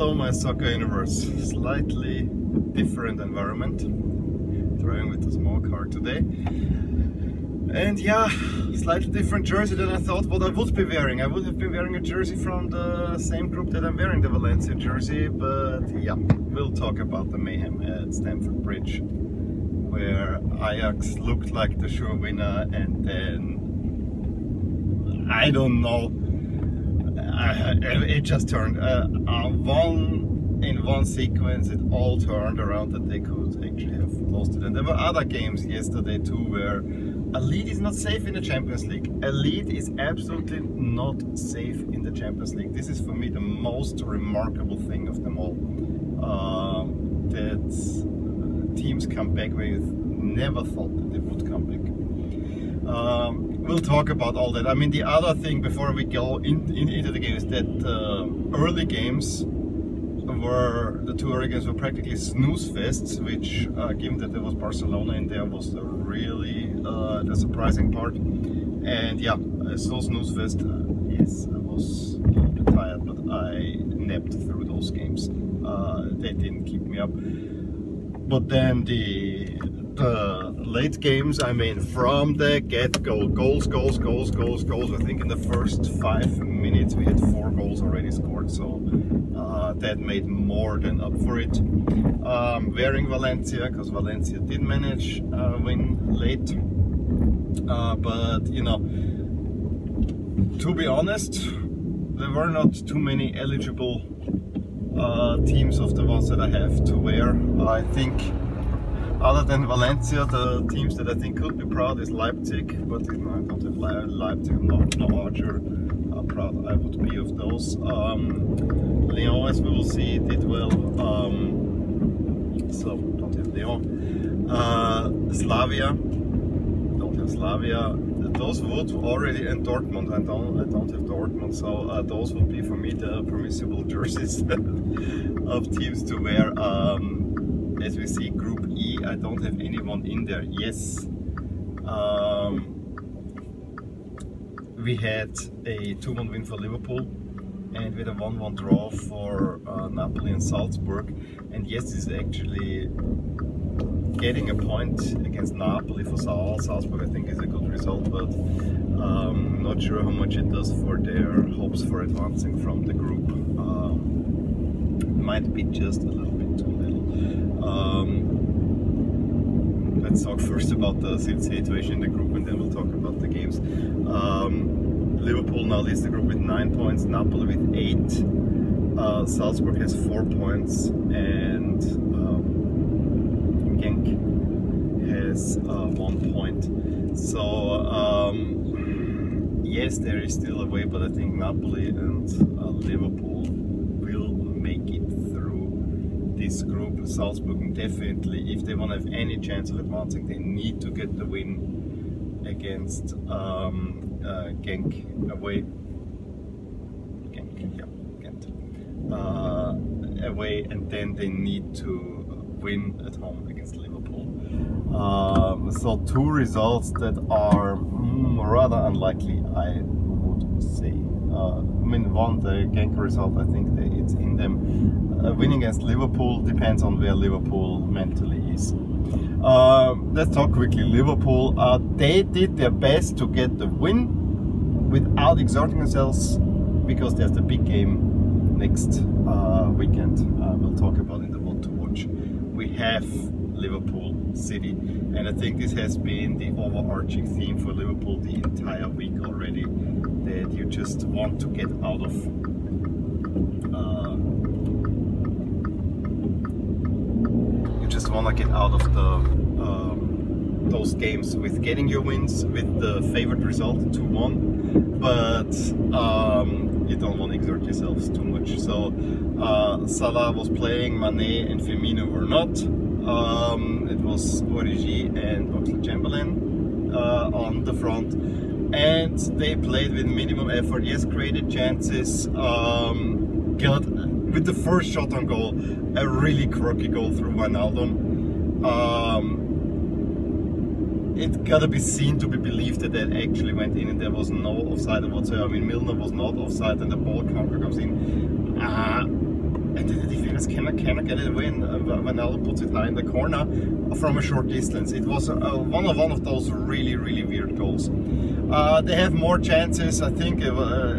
Hello my soccer universe, slightly different environment, driving with a small car today. And yeah, slightly different jersey than I thought what I would be wearing. I would have been wearing a jersey from the same group that I'm wearing, the Valencia jersey, but yeah, we'll talk about the mayhem at Stamford Bridge, where Ajax looked like the sure winner uh, and then, I don't know, uh, it just turned uh, uh, one in one sequence it all turned around that they could actually have lost it. And there were other games yesterday too where a lead is not safe in the Champions League. A lead is absolutely not safe in the Champions League. This is for me the most remarkable thing of them all. Um, that teams come back with never thought that they would come back. Um, we'll talk about all that. I mean, the other thing before we go in, in, into the game is that uh, early games were the two early games were practically snooze fests, which, uh, given that there was Barcelona in there, was the really uh, the surprising part. And yeah, saw snooze fest. Uh, yes, I was a little bit tired, but I napped through those games. Uh, they didn't keep me up. But then the the late games, I mean, from the get-go, goals, goals, goals, goals, goals. I think in the first five minutes we had four goals already scored, so uh, that made more than up for it. Um, wearing Valencia, because Valencia did manage uh, win late, uh, but you know, to be honest, there were not too many eligible uh, teams of the ones that I have to wear. I think other than Valencia, the teams that I think could be proud is Leipzig, but you know, I don't have Leipzig, not, no Archer. Proud I would be of those. Um, Lyon, as we will see, did well. Um, so, don't have Lyon. Uh, Slavia, don't have Slavia. Those would already, and Dortmund, I don't, I don't have Dortmund, so uh, those would be for me the permissible jerseys of teams to wear. Um, as we see group E I don't have anyone in there. Yes. Um, we had a 2-1 win for Liverpool and had a 1-1 draw for uh, Napoli and Salzburg. And yes this is actually getting a point against Napoli for Salzburg I think is a good result but um, not sure how much it does for their hopes for advancing from the group. Um, might be just a little bit too little. Um, let's talk first about the situation in the group and then we'll talk about the games. Um, Liverpool now leads the group with 9 points, Napoli with 8, uh, Salzburg has 4 points and um, Genk has uh, 1 point. So um, yes there is still a way but I think Napoli and uh, Liverpool this group, Salzburg definitely, if they want to have any chance of advancing, they need to get the win against um, uh, Genk away. Genk, yeah, Gent. Uh, away, and then they need to win at home against Liverpool. Um, so two results that are mm, rather unlikely, I would say. Uh, I mean, one, the Genk result, I think it's in them uh, winning against Liverpool depends on where Liverpool mentally is. Uh, let's talk quickly. Liverpool, uh, they did their best to get the win without exerting themselves because there's the big game next uh, weekend. Uh, we'll talk about in the what to watch. We have Liverpool City, and I think this has been the overarching theme for Liverpool the entire week already. That you just want to get out of just want to get out of the um, those games with getting your wins with the favorite result 2-1 but um, you don't want to exert yourselves too much. So uh, Salah was playing Mane and Firmino were not. Um, it was Origi and Oxlade-Chamberlain uh, on the front. And they played with minimum effort. Yes created chances. Um, got with the first shot on goal, a really quirky goal through Wijnaldum. Um, it gotta be seen to be believed that that actually went in and there was no offside whatsoever. I mean, Milner was not offside and the ball counter comes in. Uh, and the defenders cannot, cannot get it away. And uh, Vanello puts it high in the corner from a short distance. It was uh, one of one of those really really weird goals. Uh, they have more chances. I think uh,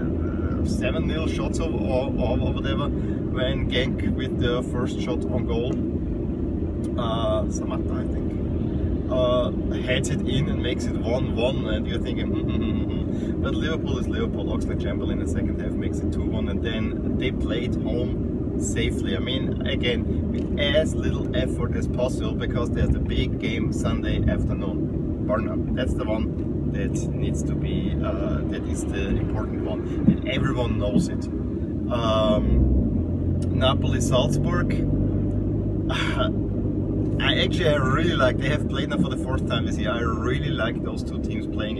seven nil shots or, or, or whatever when Genk with the first shot on goal. Uh, Samatta, I think uh, heads it in and makes it 1-1 and you're thinking mm -hmm, but Liverpool is Liverpool Oxlade-Chamberlain in the second half makes it 2-1 and then they played home safely. I mean again with as little effort as possible because there's the big game Sunday afternoon. Burnham that's the one that needs to be uh, that is the important one and everyone knows it. Um, Napoli Salzburg I actually I really like. They have played now for the fourth time this year. I really like those two teams playing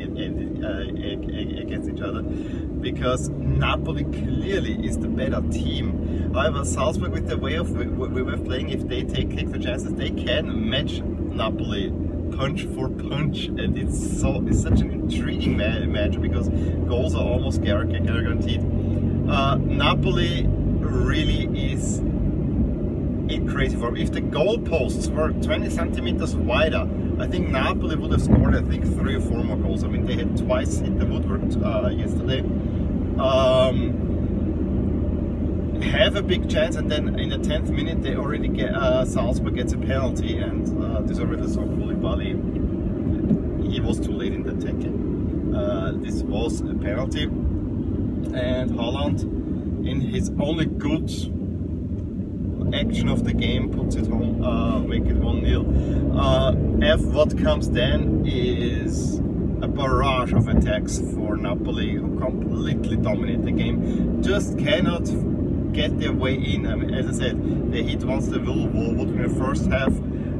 uh, against each other because Napoli clearly is the better team. However, Salzburg, with the way of we were playing, if they take, take the chances, they can match Napoli punch for punch, and it's so it's such an intriguing match because goals are almost guaranteed. Uh, Napoli really is in crazy. If the goalposts were 20 centimeters wider, I think Napoli would have scored, I think, three or four more goals. I mean, they had twice hit the woodwork uh, yesterday. Um, have a big chance, and then in the 10th minute, they already get uh, Salzburg gets a penalty, and uh, this already saw Koulibaly. He was too late in the tackle. Uh, this was a penalty, and Haaland, in his only good action of the game puts it home, uh, make it 1-0. Uh, F, what comes then is a barrage of attacks for Napoli who completely dominate the game. Just cannot get their way in. I mean, as I said, they hit once the Wood in the first half.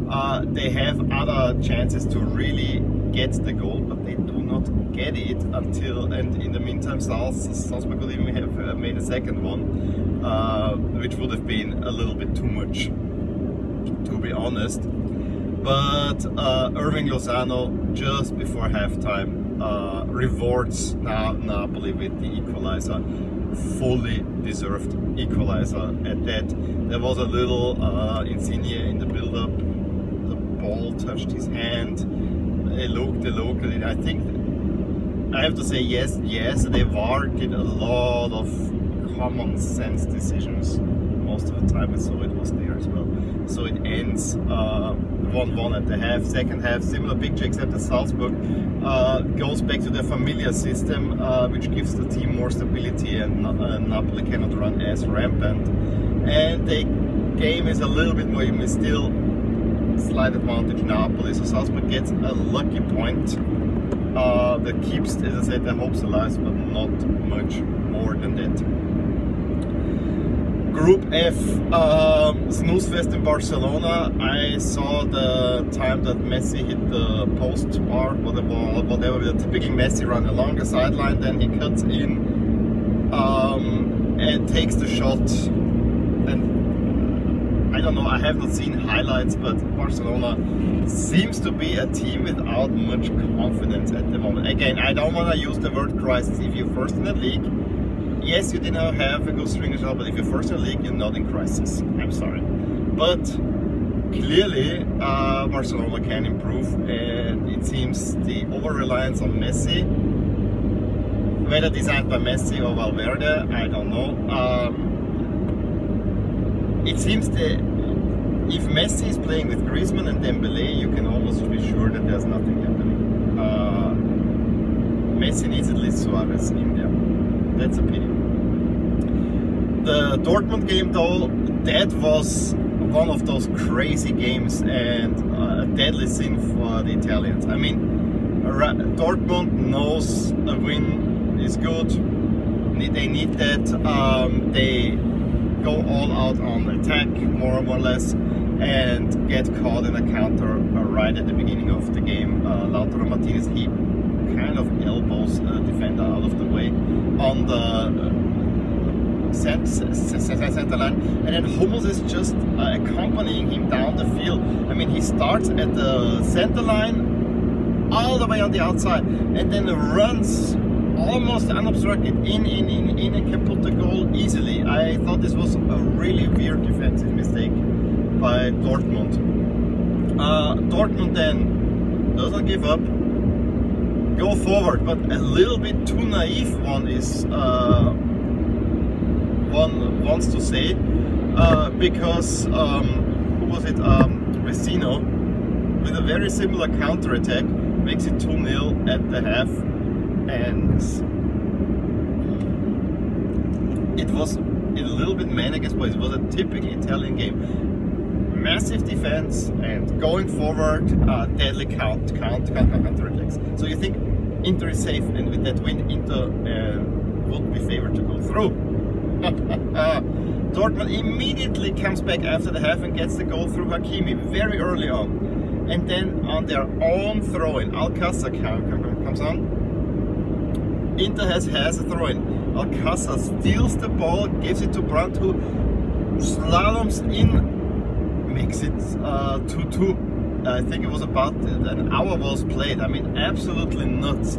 Uh, they have other chances to really get the goal, but they do not get it until, and in the meantime, Salzburg could even have uh, made a second one, uh, which would have been a little bit too much, to be honest. But uh, Hirving Lozano, just before halftime, uh, rewards Na Napoli with the equalizer. Fully deserved equalizer at that. There was a little uh, Insigne in the build-up. The ball touched his hand. It looked, they looked. I think I have to say yes, yes, they did a lot of common sense decisions most of the time, and so it was there as well. So it ends 1-1 uh, at the half. Second half, similar picture, except that Salzburg uh, goes back to their familiar system, uh, which gives the team more stability, and uh, Napoli cannot run as rampant. And the game is a little bit more still slight advantage Napoli. So Salzburg gets a lucky point uh, that keeps, as I said, the hopes alive, but not much more than that. Group F, um, snooze fest in Barcelona. I saw the time that Messi hit the post bar, whatever, whatever, the typical Messi run along the sideline. Then he cuts in um, and takes the shot I don't know, I have not seen highlights, but Barcelona seems to be a team without much confidence at the moment. Again, I don't want to use the word crisis. If you're first in the league, yes, you did not have a good string as well, but if you're first in the league, you're not in crisis. I'm sorry. But clearly, uh, Barcelona can improve, and it seems the over-reliance on Messi, whether designed by Messi or Valverde, I don't know. Um, it seems that if Messi is playing with Griezmann and Dembele, you can almost be sure that there's nothing happening. Uh, Messi needs at least Suarez in there. That's a pity. The Dortmund game though, that was one of those crazy games and a deadly sin for the Italians. I mean, Dortmund knows a win is good. They need that. Um, they go all out on attack, more or less, and get caught in a counter uh, right at the beginning of the game. Uh, Lautaro Martinez, he kind of elbows a defender out of the way on the uh, center line, and then Hummels is just uh, accompanying him down the field. I mean, he starts at the center line all the way on the outside, and then runs almost unobstructed. In in in in and can put the goal easily. I thought this was a really weird defensive mistake Dortmund. Uh, Dortmund then doesn't give up, go forward, but a little bit too naive. One is uh, one wants to say uh, because um, who was it? Um, Vecino with a very similar counter attack makes it 2 0 at the half and it was a little bit manic as well. It was a typical Italian game. Massive defense and going forward, uh, deadly count, count, count, count, counter attacks. So you think Inter is safe, and with that win, Inter uh, would be favored to go through. Dortmund immediately comes back after the half and gets the goal through Hakimi very early on. And then on their own throw-in, Alcácer comes on, Inter has, has a throw in. Alcácer steals the ball, gives it to Brandt who slaloms in, makes it 2-2. Uh, I think it was about an hour was played. I mean, absolutely nuts.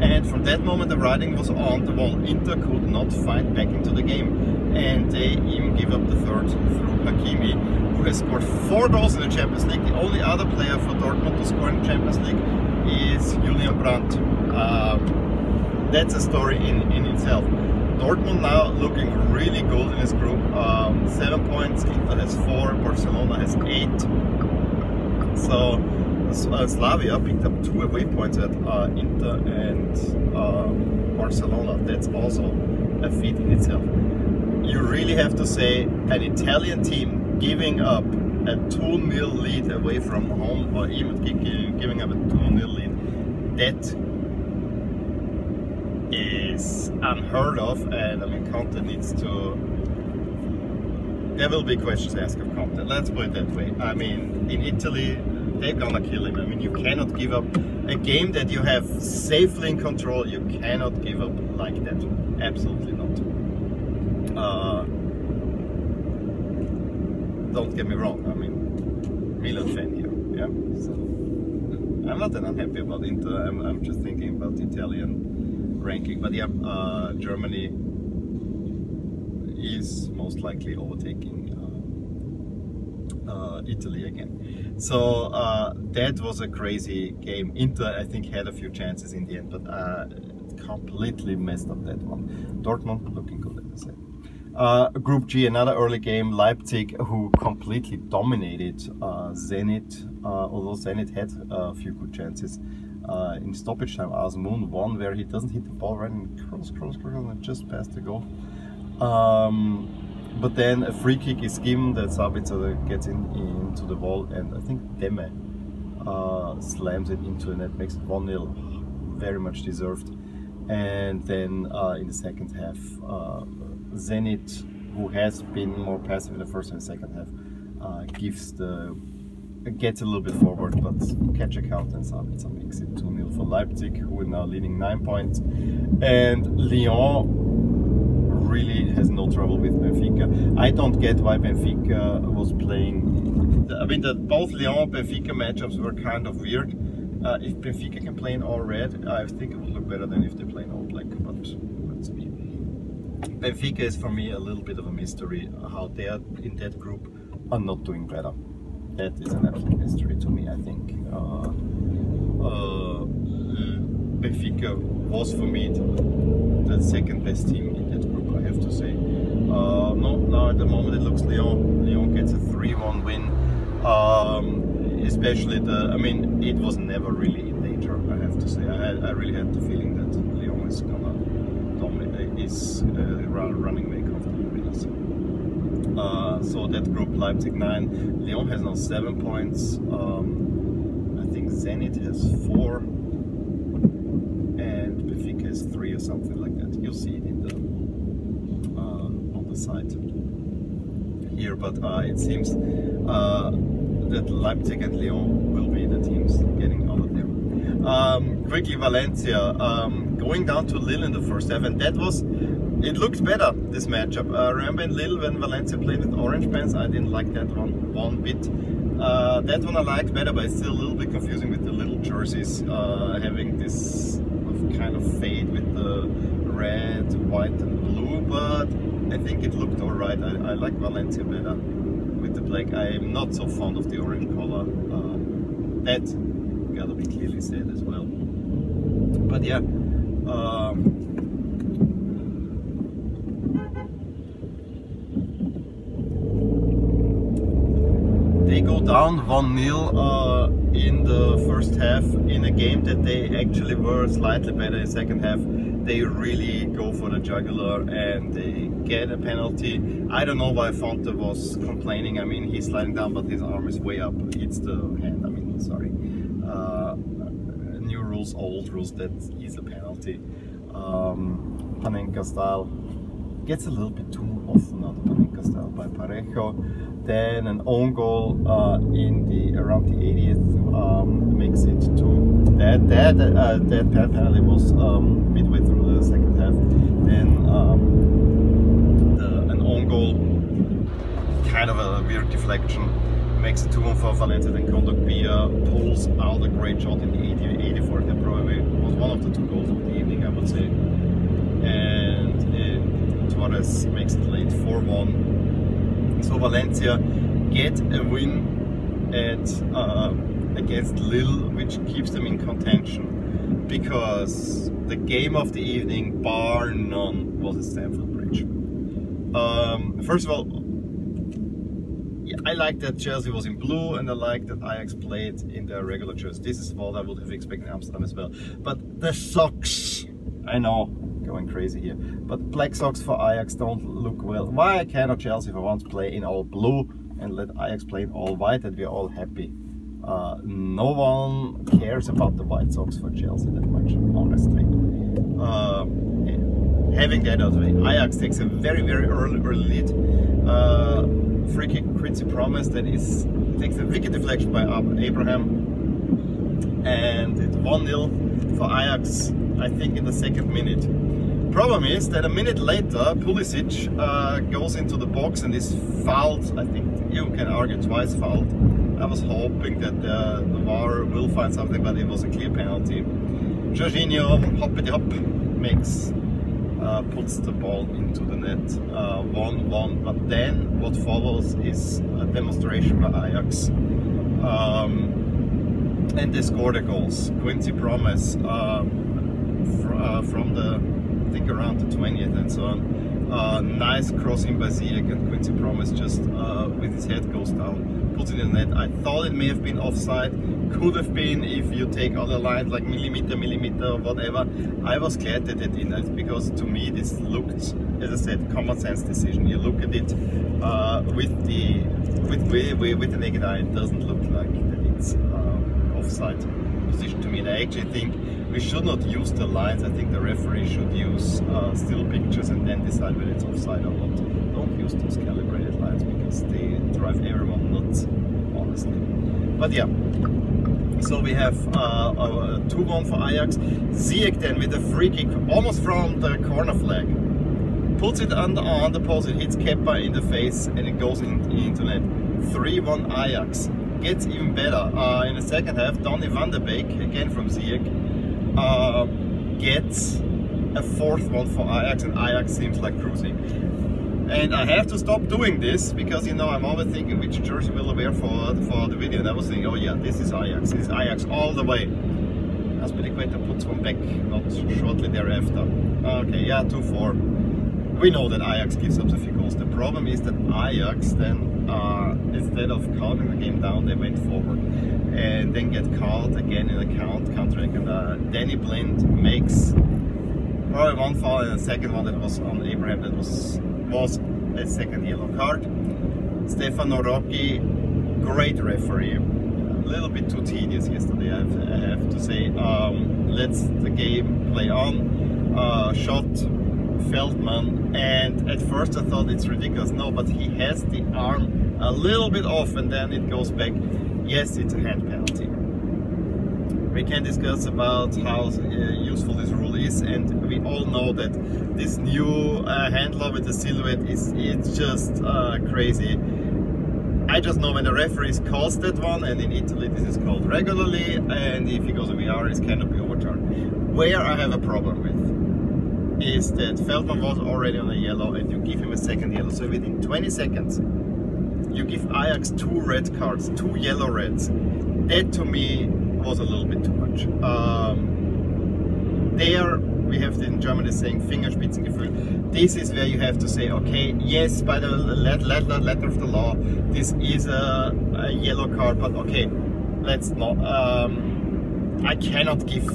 And from that moment, the writing was on the wall. Inter could not fight back into the game. And they even give up the third through Hakimi, who has scored four goals in the Champions League. The only other player for Dortmund to score in the Champions League is Julian Brandt. Uh, that's a story in, in itself. Dortmund now looking really good in this group. Um, seven points, Inter has four, Barcelona has eight. So uh, Slavia picked up two away points at uh, Inter and uh, Barcelona. That's also a feat in itself. You really have to say an Italian team giving up a 2-0 lead away from home or even giving up a 2-0 lead, that is unheard of and I mean Conte needs to there will be questions asked of Conte, let's put it that way. I mean in Italy they're gonna kill him. I mean you cannot give up a game that you have safely in control, you cannot give up like that. Absolutely not. Uh, don't get me wrong, I mean Milan fan here, yeah. So I'm not that unhappy about Inter, I'm, I'm just thinking about the Italian ranking. But yeah, uh, Germany is most likely overtaking uh, uh, Italy again. So uh, that was a crazy game. Inter, I think, had a few chances in the end, but uh, completely messed up that one. Dortmund looking good, as I said. Uh, Group G, another early game. Leipzig, who completely dominated uh, Zenit, although Zenit had a few good chances in stoppage time. Azmoun won where he doesn't hit the ball right and cross, cross, cross, and just past the goal. Um, but then a free kick is given that Sabitzer gets in, into the wall, and I think Demme uh, slams it into the net, makes it 1 0, very much deserved. And then uh, in the second half, uh, Zenit, who has been more passive in the first and second half, uh, gives the gets a little bit forward, but catch a count and Sabitzer makes it 2-0 for Leipzig, who are now leading 9 points. And Lyon really has no trouble with Benfica. I don't get why Benfica was playing. I mean, that both Lyon Benfica matchups were kind of weird. Uh, if Benfica can play in all red, I think it would look better than if they play in all black, but let's see. Benfica is for me a little bit of a mystery how they are in that group are not doing better that is an absolute mystery to me. I think uh, uh, Benfica was for me the, the, second best team in that group. I have to say. Uh, no, now at the moment it looks Lyon. Lyon gets a 3-1 win. Um, especially the, I mean, it was never really in danger. I have to say. I, I really had the feeling that Lyon is gonna dominate, is uh, running away comfortably with us. Uh, so that group Leipzig 9. Lyon has now 7 points. Um, I think Zenit has 4. And Benfica has 3 or something like that. You'll see it in the here. But uh, it seems uh, that Leipzig and Lyon will be the teams getting out of there. Um, quickly Valencia um, going down to Lille in the first half and that was it looked better, this matchup. Uh, remember in Lille when Valencia played with orange pants? I didn't like that one one bit. Uh, that one I liked better, but it's still a little bit confusing with the little jerseys uh, having this kind of fade with the red, white, and blue, but I think it looked alright. I, I like Valencia better with the black. I'm not so fond of the orange color. Uh, that gotta be clearly said as well. But yeah. Um, they go down 1-0 uh, in the first half in a game that they actually were slightly better in second half. They really go for the jugular and they get a penalty. I don't know why Fonte was complaining. I mean he's sliding down but his arm is way up. It's the hand I mean sorry. Uh, new rules old rules that is a penalty. Um, Panenka style gets a little bit too often out of Panenka style by Parejo then an own goal uh, in the around the 80th um, makes it to that that uh, that penalty was um, midway through the second half. Then um, the, an own goal, kind of a weird deflection, makes it 2-1 for Valencia. Then Kondogbia pulls out a great shot in the 80, 84th. That probably was one of the two 1. So Valencia get a win at uh, against Lille, which keeps them in contention because the game of the evening, bar none, was at Stamford Bridge. Um, first of all, yeah, I like that jersey was in blue and I like that Ajax played in their regular jersey. This is what I would have expected in Amsterdam as well. But the socks, I know, going crazy here. But black socks for Ajax don't look well. Why cannot Chelsea for once play in all blue and let Ajax play in all white and we're all happy? Uh, no one cares about the white socks for Chelsea that much, honestly. Uh, having that out of the way, Ajax takes a very, very early, early lead. Uh, kick, Quincy Promes, that is takes a wicked deflection by Abraham. And it's 1-0 for Ajax, I think in the second minute. Problem is that a minute later, Pulisic uh, goes into the box and is fouled. I think you can argue twice fouled. I was hoping that the, the VAR will find something, but it was a clear penalty. Jorginho, hoppity hop, makes, uh, puts the ball into the net, 1-1. Uh, but then what follows is a demonstration by Ajax. Um, and they score the goals. Quincy Promes uh, fr uh, from the think around the 20th and so on. Uh, nice crossing by Ziyech and Quincy Promes just uh, with his head goes down, puts it in the net. I thought it may have been offside, could have been if you take other lines like millimeter, millimeter, whatever. I was glad that it didn't because to me this looked, as I said, common sense decision. You look at it uh, with the with, with, with the naked eye, it doesn't look like that it's uh, offside position to me. And I actually think we should not use the lines. I think the referee should use uh, still pictures and then decide whether it's offside or not. Don't use those calibrated lines because they drive everyone nuts, honestly. But yeah, so we have uh, a 2-1 for Ajax. Ziyech then with a free kick almost from the corner flag. Puts it under on the post, it hits Kepa in the face and it goes in, into net. 3-1 Ajax. Gets even better. Uh, in the second half, Donny van de Beek, again from Ziyech, uh, gets a fourth one for Ajax and Ajax seems like cruising. And I have to stop doing this because you know I'm always thinking which jersey will I wear for, for the video and I was thinking oh yeah this is Ajax, this is Ajax all the way. Azpilicueta puts one back not shortly thereafter. Okay yeah 2-4. We know that Ajax gives up a few goals. The problem is that Ajax then uh, instead of calming the game down they went forward and then get caught again in a count countering and uh, Danny Blind makes probably one foul and a second one that was on Abraham that was was a second yellow card. Stefano Rocchi, great referee. A little bit too tedious yesterday, I have, I have to say. Um, let's the game play on. Uh, shot Veltman, and at first I thought it's ridiculous. No, but he has the arm a little bit off, and then it goes back yes, it's a hand penalty. We can discuss about how uh, useful this rule is, and we all know that this new uh, handler with the silhouette is it's just uh, crazy. I just know when the referees calls that one, and in Italy this is called regularly, and if he goes to VR, it cannot be overturned. Where I have a problem with is that Veltman was already on a yellow and you give him a second yellow. So within 20 seconds, you give Ajax two red cards, two yellow reds. That to me was a little bit too much. Um, there we have in German saying Fingerspitzengefühl. This is where you have to say, okay, yes, by the letter, letter of the law, this is a, a yellow card, but okay, let's not. Um, I cannot give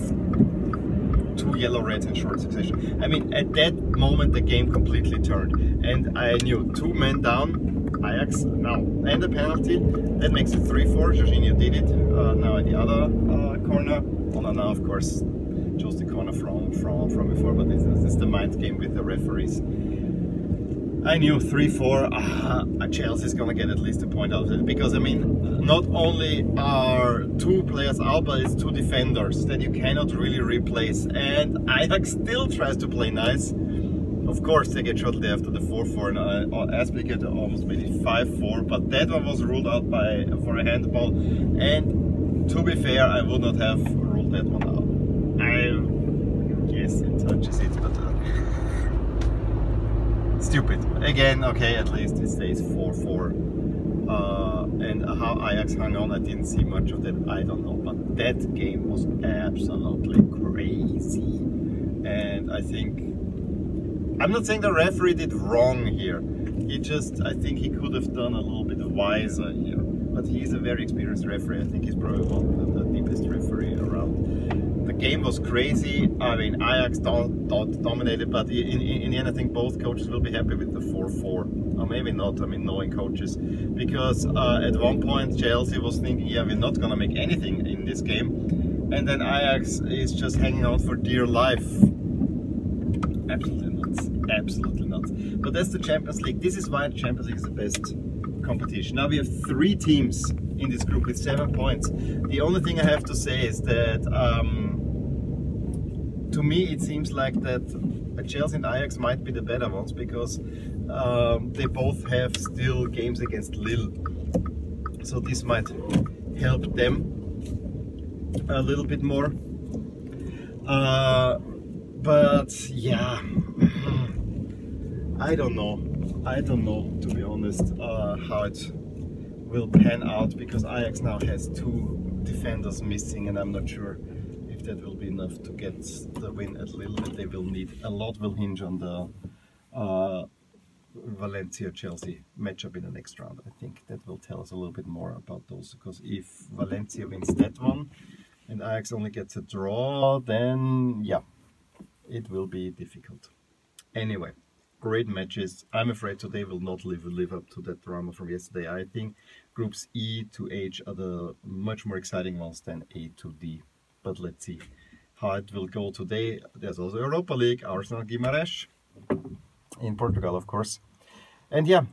two yellow reds in short succession. I mean, at that moment, the game completely turned, and I knew two men down, Ajax now, and a penalty. That makes it 3 4. Jorginho did it. Uh, now at the other uh, corner. now, of course, chose the corner from, from, from before, but this, is the mind game with the referees. I knew 3-4, uh, Chelsea is gonna get at least a point out of it because I mean not only are two players out but it's two defenders that you cannot really replace and Ajax still tries to play nice of course they get shortly after the 4-4 and uh, Azpilicueta almost made it 5-4 but that one was ruled out by for a handball and to be fair I would not have ruled that one out I guess it touches it but uh, stupid. Again, okay, at least it stays 4-4. Uh, and how Ajax hung on, I didn't see much of that, I don't know. But that game was absolutely crazy. And I think, I'm not saying the referee did wrong here. He just, I think he could have done a little bit wiser here. But he's a very experienced referee. I think he's probably one of the deepest referee around The game was crazy. I mean, Ajax dominated, but in, in, in, the end, I think both coaches will be happy with the 4-4. Or maybe not, I mean, knowing coaches. Because uh, at one point, Chelsea was thinking, yeah, we're not going to make anything in this game. And then Ajax is just hanging out for dear life. Absolutely. Absolutely not. But that's the Champions League. This is why the Champions League is the best competition. Now we have three teams in this group with seven points. The only thing I have to say is that um, to me it seems like that Chelsea and Ajax might be the better ones because um, they both have still games against Lille. So this might help them a little bit more. Uh, but yeah, I don't know. I don't know, to be honest, uh, how it will pan out because Ajax now has two defenders missing and I'm not sure if that will be enough to get the win at Lille they will need a lot will hinge on the uh, Valencia Chelsea matchup in the next round. I think that will tell us a little bit more about those because if Valencia wins that one and Ajax only gets a draw, then yeah, it will be difficult. Anyway, great matches. I'm afraid today will not live, live up to that drama from yesterday. I think groups E to H are the much more exciting ones than A to D but let's see how it will go today. There's also Europa League, Arsenal Guimarães in Portugal, of course. And yeah,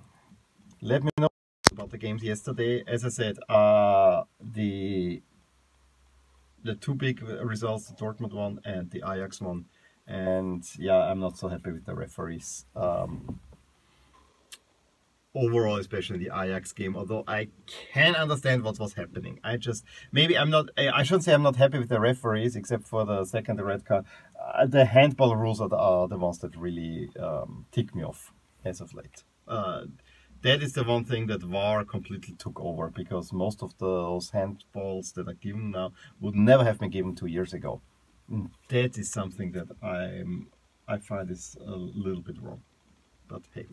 let me know about the games yesterday. As I said, uh, the the two big results, the Dortmund one and the Ajax one. And yeah, I'm not so happy with the referees. Um, overall, especially the Ajax game, although I can understand what was happening. I just, maybe I'm not, I shouldn't say I'm not happy with the referees, except for the second red card. Uh, the handball rules are the, are the ones that really um, tick me off as of late. Uh, that is the one thing that VAR completely took over because most of those handballs that are given now would never have been given two years ago. That is something that I'm, I find is a little bit wrong. But hey.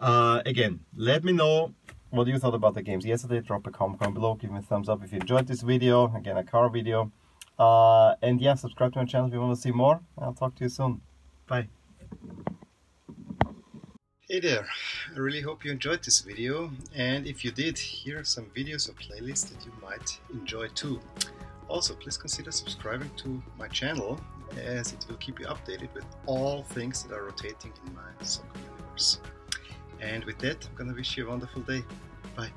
Uh, again, let me know what you thought about the games yesterday. Drop a comment below. Give me a thumbs up if you enjoyed this video. Again, a car video. Uh, and yeah, subscribe to my channel if you want to see more. I'll talk to you soon. Bye. Hey there, I really hope you enjoyed this video and if you did, here are some videos or playlists that you might enjoy too. Also, please consider subscribing to my channel as it will keep you updated with all things that are rotating in my soccer universe. And with that, I'm gonna wish you a wonderful day. Bye.